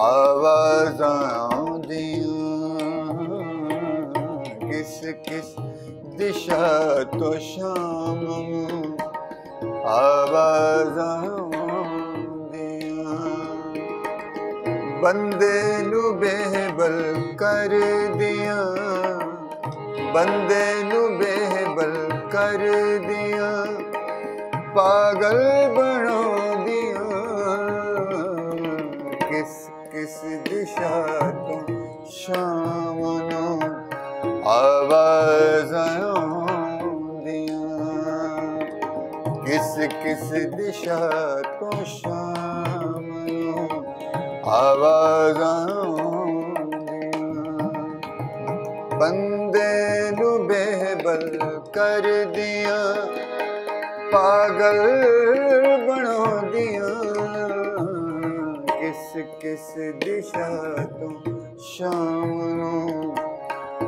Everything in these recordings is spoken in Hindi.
आवाजा दियाँ किस किस दिशा तो शाम। आवाजां बंदे बेहबल कर दिया। बंदे बेहबल कर दिया। पागल बनो आवाज़ों किस किस दिशा को शाम आवाज़ बंदे नु बेबल कर दिया। पागल बनो दिया। किस किस दिशा तो शाम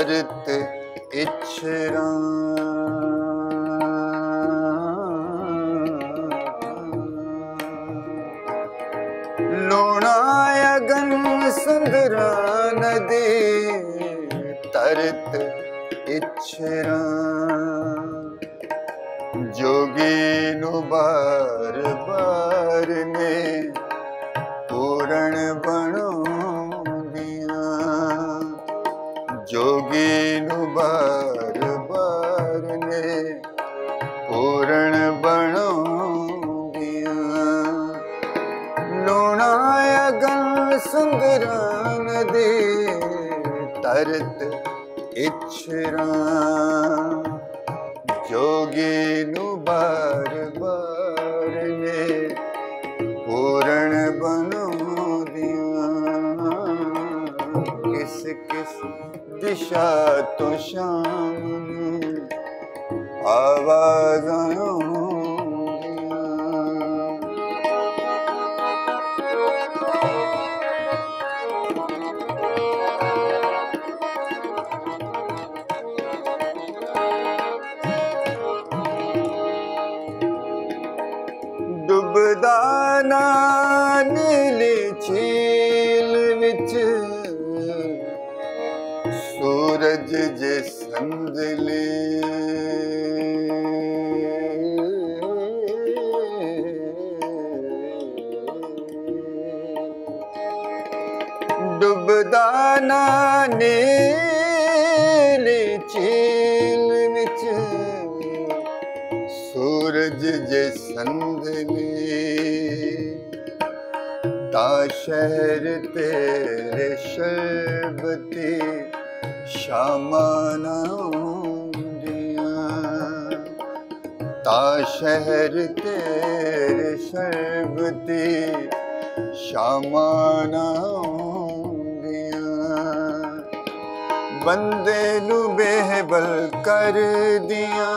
करत इच्छरा लोना अगन सुंदरा नदी तरत इच्छरा जोगी नु बार बार ने पूरण बनो जोगी नु बार बार ने पूरण बनो दिया लोणाया गन सुंदरान दे तरत इच्छरा जोगी दिशा तो शाम ਨੂੰ सूरज जे संदली डुबदा नील चील सूरज जे संदली ता शहर तेरे शरबती। ਸ਼ਾਮਾਂ ਨਾ ਆਉਂਦੀਆਂ, ਤਾਂ ਸ਼ਹਿਰ ਤੇਰੇ ਸ਼ਰਬਤੀ ਸ਼ਾਮਾਂ ਨਾ ਆਉਂਦੀਆਂ। ਬੰਦੇ ਨੂੰ ਬੇਹਬਲ ਕਰਦੀਆਂ,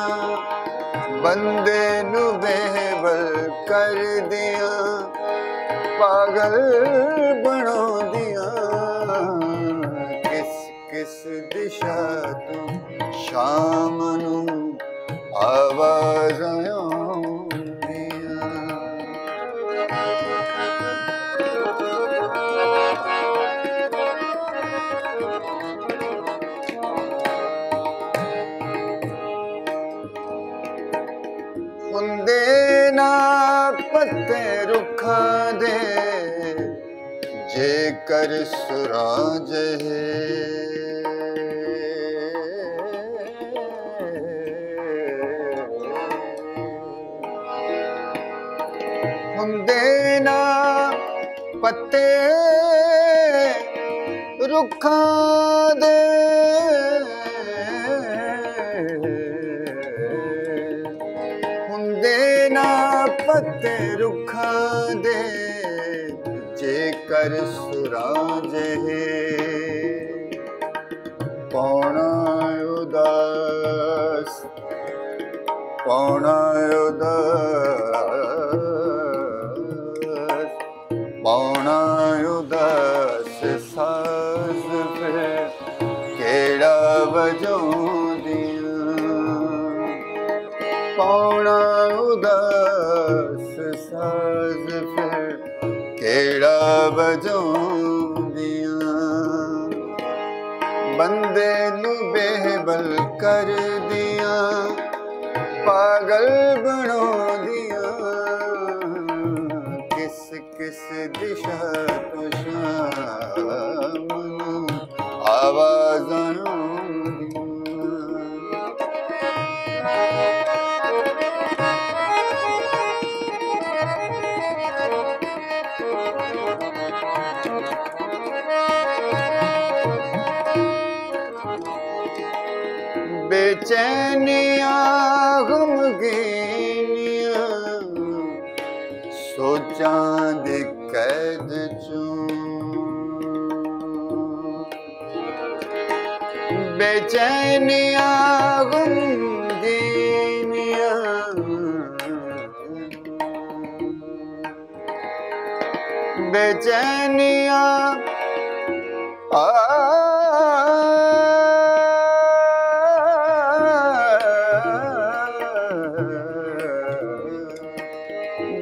ਬੰਦੇ ਨੂੰ ਬੇਹਬਲ ਕਰ ਦਿਆਂ ਪਾਗਲ ਬਣਾਉਂਦੀਆਂ ਕਿਸ ਕਿਸ ਦਿਸ਼ਾ ਤੋਂ ਸ਼ਾਮ ਨੂੰ ਆਵਾਜ਼ਾਂ ਆਉਂਦੀਆਂ। ਹੁੰਦੇ ਨਾ ਪੱਤੇ ਰੁੱਖਾਂ ਦੇ ਜੇਕਰ ਸੁਰਾਜ ਜਿਹੇ ਹੁੰਦੇ ਨਾ ਪੱਤੇ ਰੁੱਖਾਂ ਦੇ। ਹੁੰਦੇ ਨਾ ਪੱਤੇ ਰੁੱਖਾਂ ਦੇ, ਜੇਕਰ ਸੁਰਾਂ ਜਹੇ ਪੌਣਾ ਉਦਾਸ ਪੌਣਾ ਉਦਾਸ? ਪੌਣਾ ਉਦਾਸ ਸਾਜ਼ ਫਿਰ ਕਿਹੜਾ ਵਜਾਉਂਦੀਆਂ ਪੌਣਾ ਉਦਾਸ ਸਾਜ਼ ਫਿਰ ਕਿਹੜਾ ਵਜਾਉਂਦੀਆਂ ਬੰਦੇ ਨੂੰ ਬੇਬਲ ਕਰਦੀਆਂ ਪਾਗਲ ਬਣਾਉਂਦੀਆਂ बेचैनिया गम गेनिया सोचा दे बेचैनियागुम दीनिया बेचैनिया आ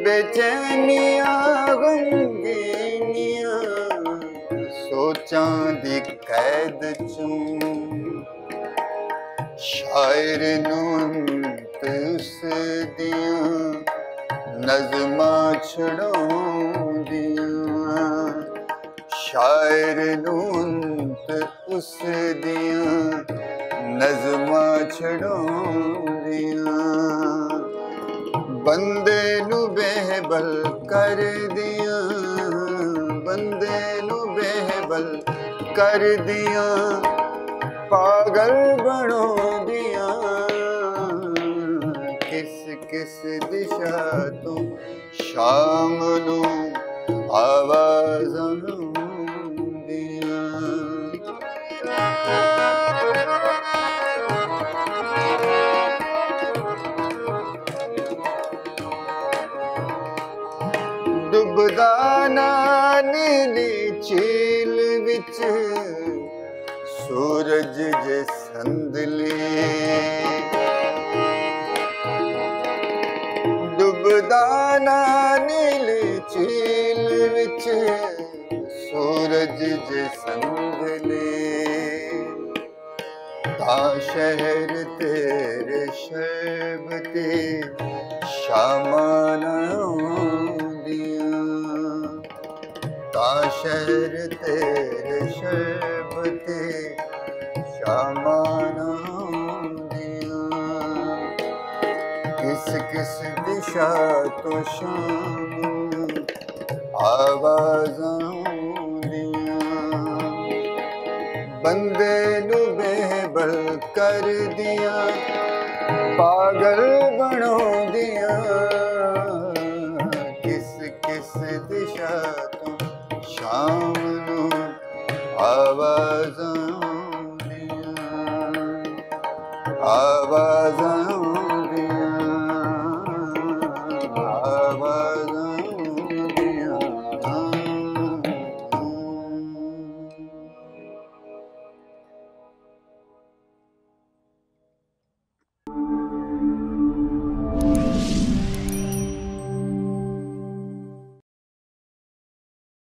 बेचैनिया सोचा कैद चू। शायर अंत उस दिया, नजमा छड़ोंदियाँ शायर अंत उस दियाँ, नजमा छड़ोंदियाँ बंदे नु बेहबल कर दिया, बंदे पागल कर दिया पागल बनो दिया। किस किस दिशा तू शाम आवाज़ गाना नीली झील बिच सूरज जे संदली डुबदाना नीली झील विच, सूरज जे संदली ता शहर तेरे शर्बते शामाना हाशर तेरे शरबते शामाना किस किस दिशा तो शाम आवाज़ बंदे नुबे बल कर दिया, पागल बन Abazan, Abazan, Abazan.